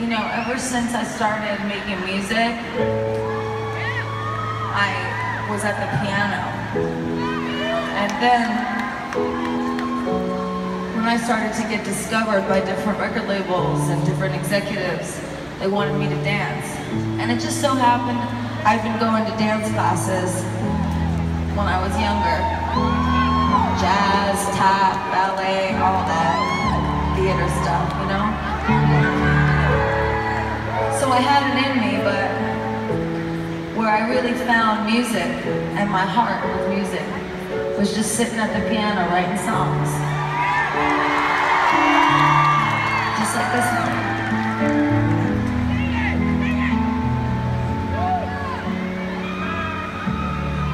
You know, ever since I started making music, I was at the piano. And then when I started to get discovered by different record labels and different executives, they wanted me to dance. And it just so happened I've been going to dance classes when I was younger. Jazz, tap, ballet, all that theater stuff, you know? I had it in me, but where I really found music and my heart with music was just sitting at the piano writing songs. Just like this one.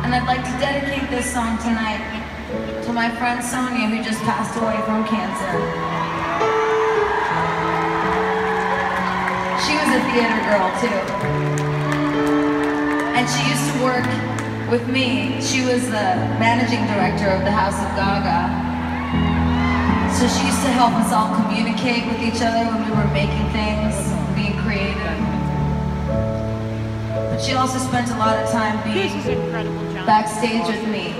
And I'd like to dedicate this song tonight to my friend Sonja who just passed away from cancer. She was a theater girl too. And she used to work with me. She was the managing director of the House of Gaga. So she used to help us all communicate with each other when we were making things, being creative. But she also spent a lot of time being backstage with me,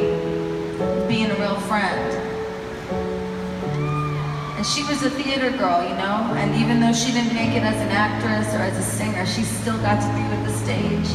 being a real friend. And she was a theater girl, you know? And even though she didn't make it as an actress or as a singer, she still got to be with the stage.